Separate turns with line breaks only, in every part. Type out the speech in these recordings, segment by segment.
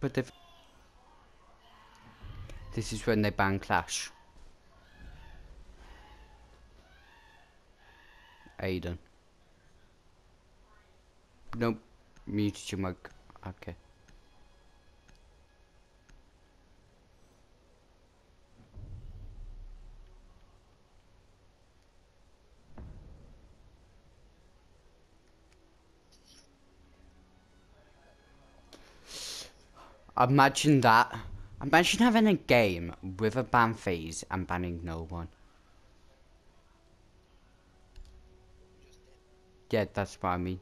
But this is when they ban Clash. Aiden. Nope. Muted your mic. Okay. Imagine that. Imagine having a game with a ban phase and banning no one. Yeah, that's what I mean.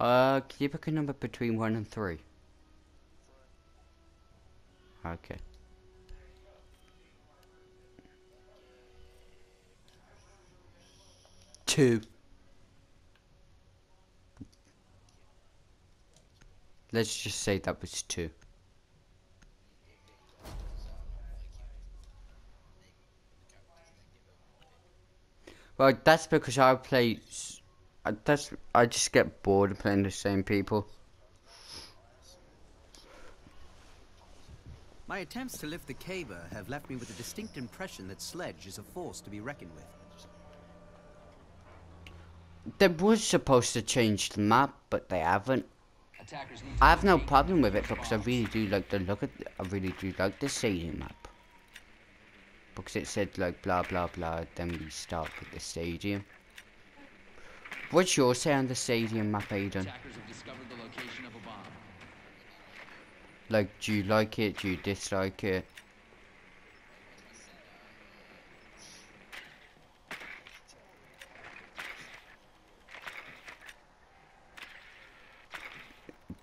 Uh, can you pick a number between 1 and 3? Okay. Two. Let's just say that was two. Well, that's because I play. That's I just get bored of playing the same people.
My attempts to lift the caber have left me with a distinct impression that Sledge is a force to be reckoned with.
They was supposed to change the map, but they haven't. I have no problem with it because I really do like the look at. I really do like the stadium map because it said like blah blah blah. Then we start with the stadium. What's your say on the stadium map, Aiden? Like, do you like it? Do you dislike it?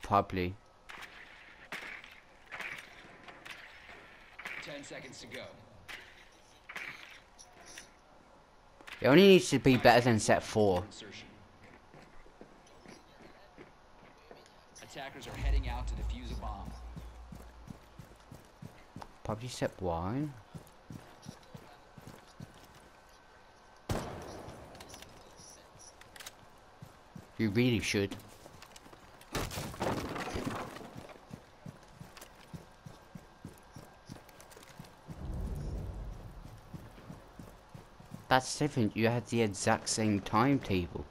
Probably.
Ten seconds to go.
It only needs to be better than set 4.
Attackers are heading out to defuse a bomb.
Probably set 1. You really should. That's different. You had the exact same timetable.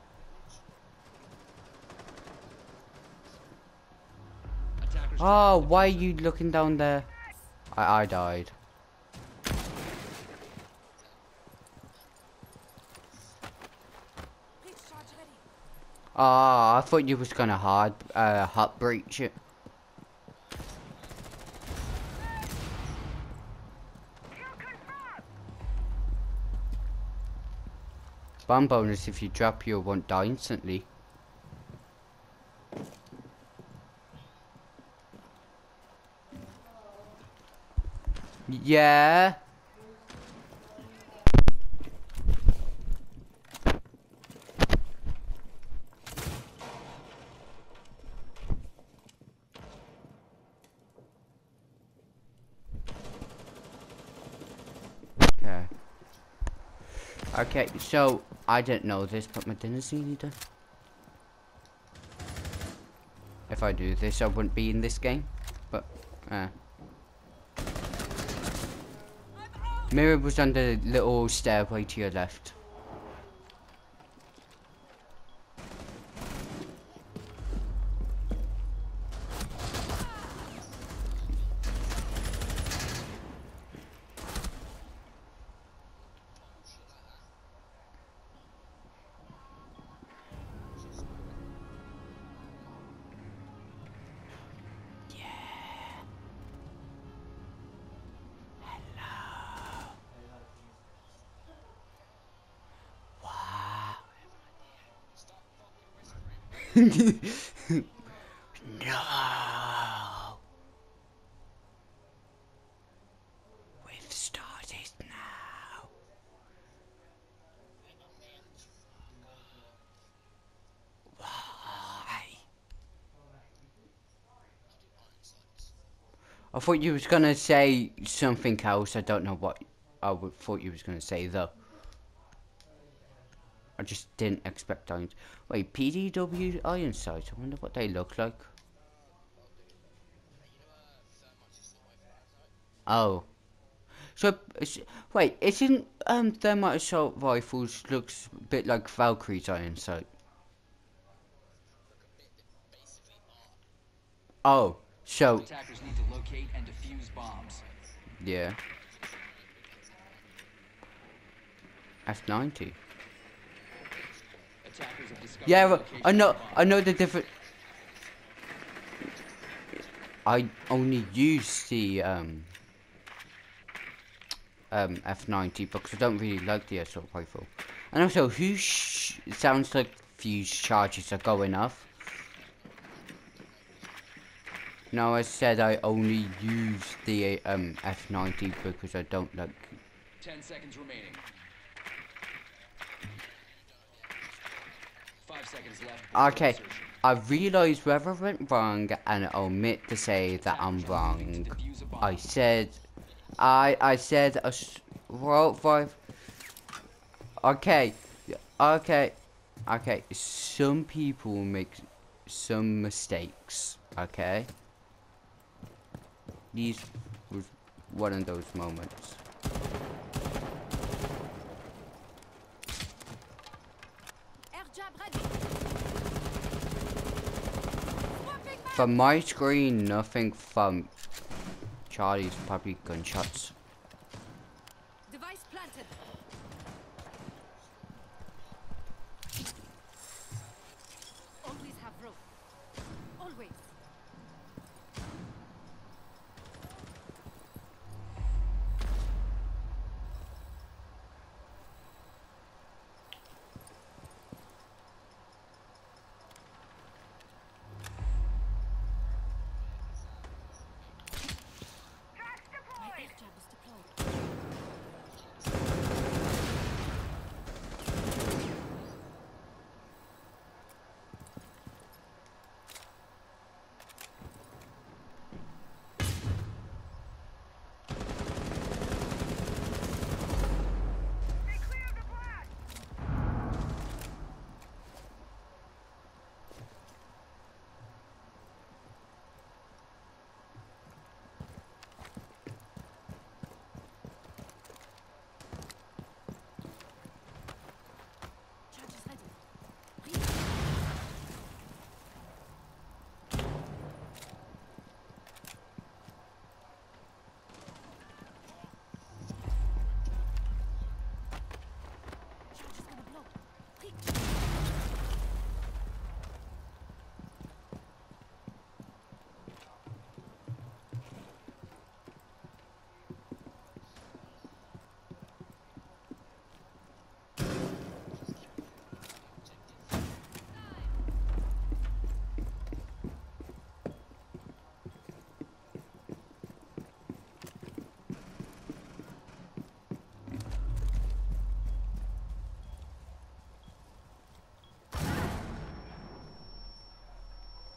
Oh, why are you looking down there? I, I died. Ah, I thought you was gonna hard, uh, hot breach it. Bomb bonus if you drop you won't die instantly. Yeah. Okay. Okay, so I didn't know this, but my nearly done. If I do this, I wouldn't be in this game. But, uh. Mirror was on the little stairway to your left. No. We've started now. Why? I thought you was gonna say something else. I don't know what I thought you was gonna say though. I just didn't expect iron. Wait, PDW iron sights. I wonder what they look like. Oh. So, wait, isn't um, thermite assault rifles looks a bit like Valkyrie's iron sight? Oh, so.
Attackers need to locate and defuse bombs.
Yeah. F90. Yeah, but I know, I know the different. I only use the um, um, F90 because I don't really like the assault rifle. And also, who sounds like fuse charges are going off? No, I said I only use the um, F90 because I don't like.
Ten seconds remaining.
Okay, I realised where I went wrong and omit to say that I'm wrong. I said, I I said a well five. Okay, okay, okay. Some people make some mistakes. Okay, these was one of those moments. From my screen, nothing from Charlie's puppy gunshots.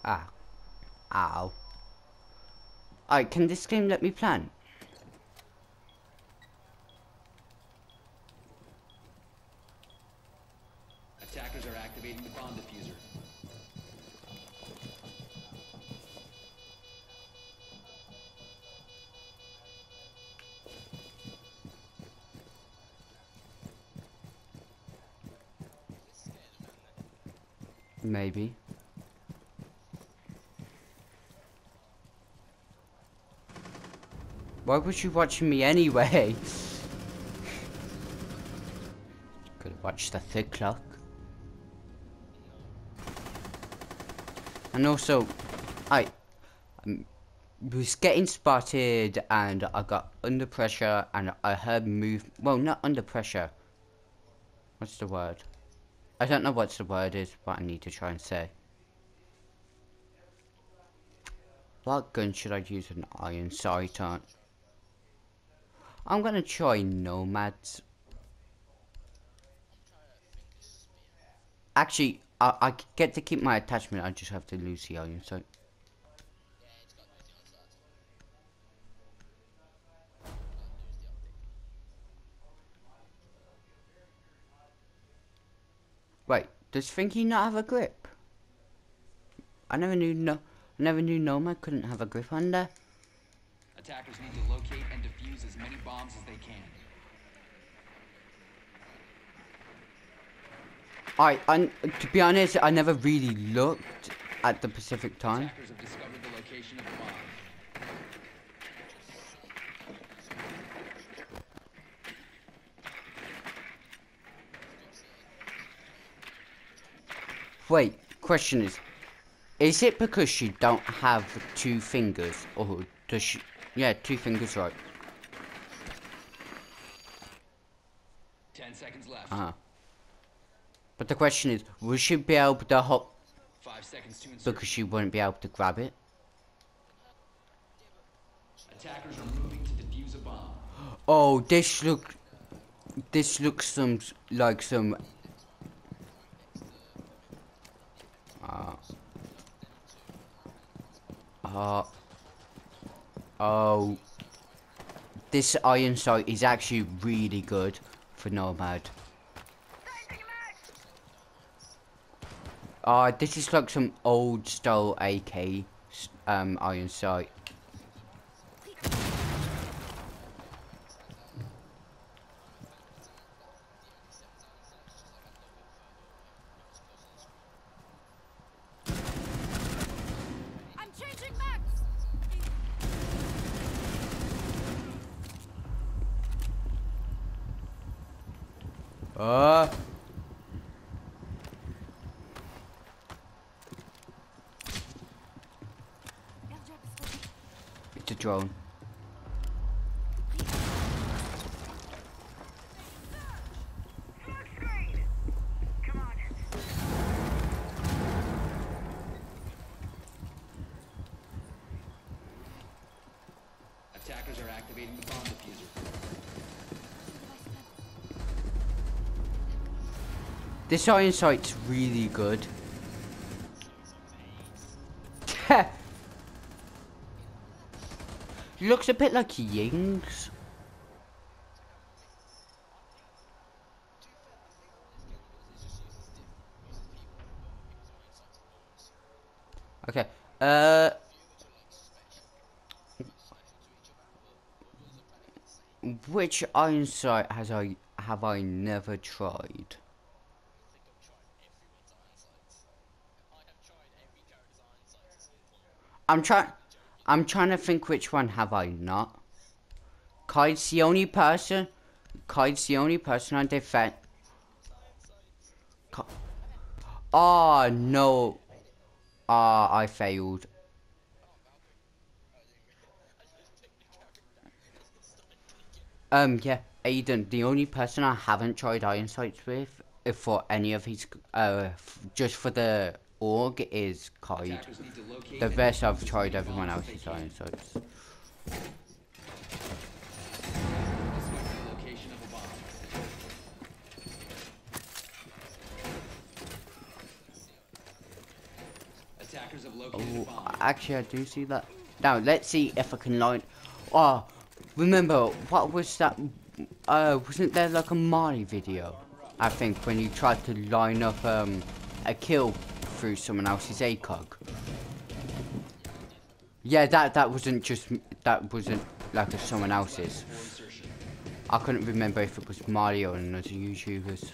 Ah. Ow. Alright, can this game let me plan?
Attackers are activating the bomb defuser.
Maybe. Why was you watching me anyway? Could have watched the thick clock. And also, I um, was getting spotted and I got under pressure and I heard move. Well, not under pressure. What's the word? I don't know what the word is, but I need to try and say. What gun should I use an iron sight on? I'm gonna try Nomads. Actually, I, I get to keep my attachment, I just have to lose the iron sight. Wait, does Thinky not have a grip? I never knew no. I never knew Nomad couldn't have a grip under.
Attackers need to locate and defuse as many bombs as they can.
I, I, to be honest, I never really looked at the Pacific time.
Attackers have discovered the location of the bomb.
Wait, question is, is it because she don't have two fingers, or does she? Yeah, two fingers, right?
Ten seconds left.
Uh huh. But the question is, will she be able to hop
Five seconds to
because she wouldn't be able to grab it?
Attackers are moving to defuse a bomb.
Oh, this look, this looks some like some. Uh, uh, oh, this iron sight is actually really good for Nomad. Uh, this is like some old style AK um, iron sight.
I'm changing mags.
Uh.
Airdrop is ready.
It's a drone.
Attackers are activating the bomb defuser.
This iron sight's really good. Looks a bit like Ying's. Okay. Uh. Which iron sight has I have I never tried? I'm trying. I'm trying to think which one have I not. Kai's the only person. Kai's the only person I defend. Ka- Oh no. Ah, I failed. Um, yeah, Aiden, the only person I haven't tried Iron Sights with, if for any of his, uh, just for the org, is Kaid.
Attackers need to locate
The best I've tried everyone else's. Iron Sights.
Discover the location of a bomb. Attackers have located a
Oh, actually, I do see that. Now, let's see if I can line. Oh, remember what was that? Uh, wasn't there like a Mali video? I think when you tried to line up um a kill through someone else's ACOG. Yeah, that that wasn't just that wasn't like a someone else's. I couldn't remember if it was Mario or another YouTubers.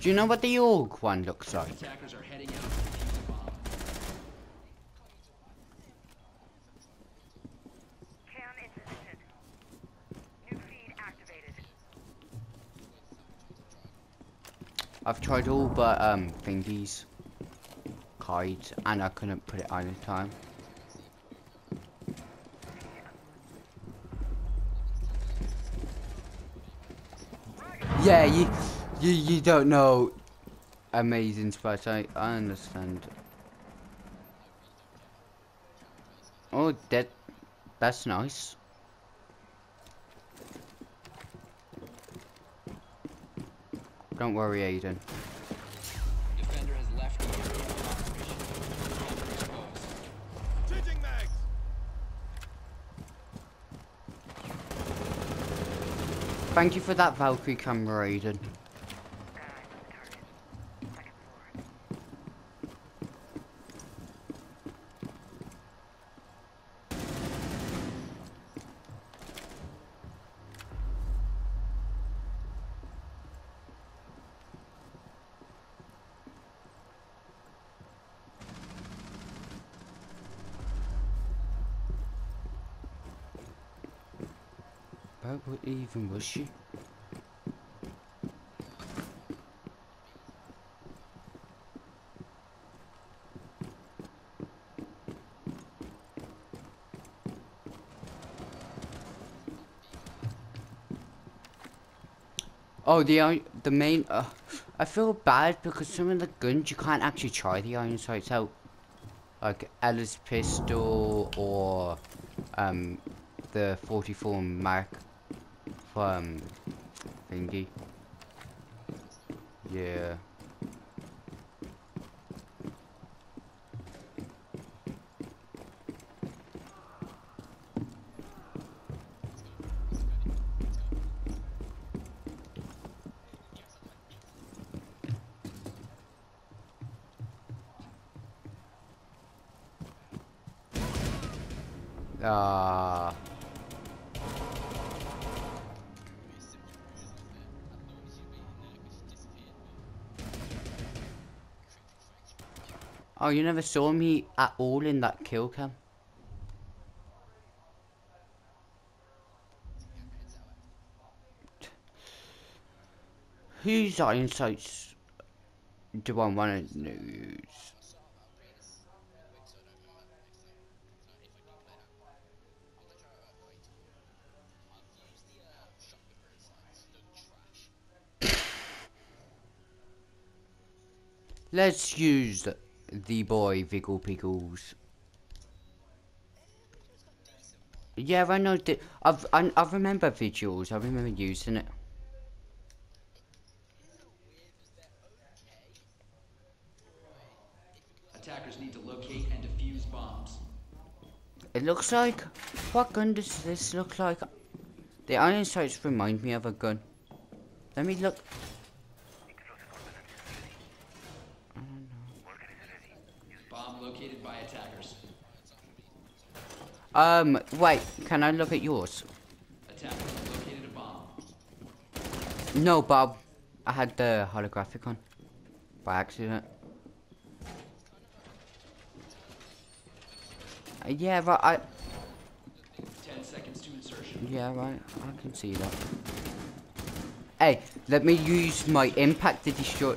Do you know what the org one looks like?
Attackers are heading out to defuse a bomb.
Cam intercepted. New feed activated.
I've tried all but um thingies, kites, and I couldn't put it on in time. Yeah, you, you, you don't know amazing spots. I, I understand. Oh, that, that's nice. Don't worry, Aiden.
Defender has left the area of operation.
Changing mags!
Thank you for that Valkyrie camera, Aiden. Where would Oh, the iron, the main. Uh, I feel bad because some of the guns you can't actually try the iron sights out, like Ela's pistol or um the 44 Mark from thingy. Yeah. Ah. Oh, you never saw me at all in that kill cam? Whose iron sights do I want to use? Let's use the boy Viggle Pickles. Yeah, I know. that I've I, I remember Vigil's. I remember using it.
Attackers need to locate and defuse bombs.
It looks like. What gun does this look like? The iron sights remind me of a gun. Let me look.
Bomb located by attackers.
Um, wait. Can I look at yours?
Attackers located a bomb.
No, Bob. I had the holographic on. By accident. Uh, yeah, right. I.
Ten seconds to insertion.
Yeah, right. I can see that. Hey, let me use my impact to destroy.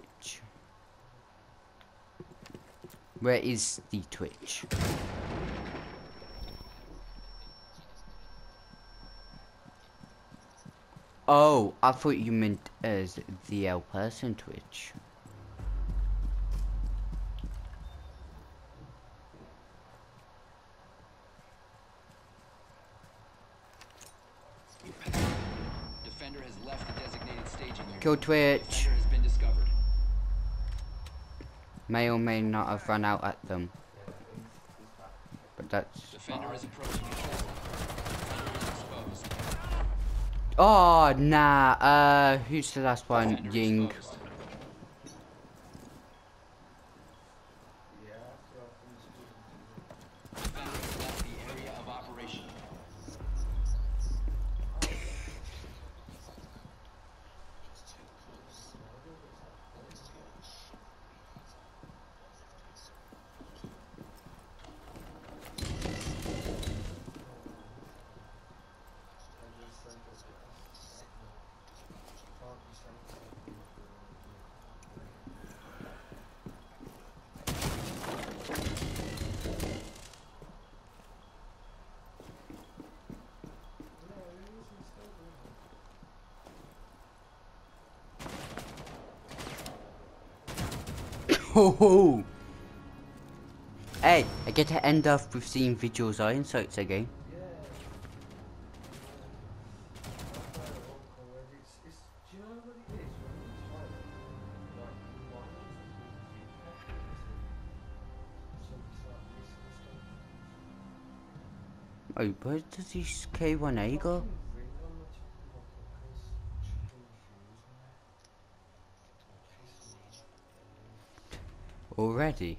Where is the Twitch? Oh, I thought you meant as the L person Twitch.
Defender has left the designated staging.
Kill Twitch.
Defender has been discovered.
May or may not have run out at them. But that's...
Defender is approaching control room. Defender is exposed.
Oh, nah. Uh, who's the last one? Ying.
exposed. Defender has left the area of operation.
Ho ho! Hey, I get to end off with seeing Vigil's iron sights again.
Oh, where does this K1A go? Already?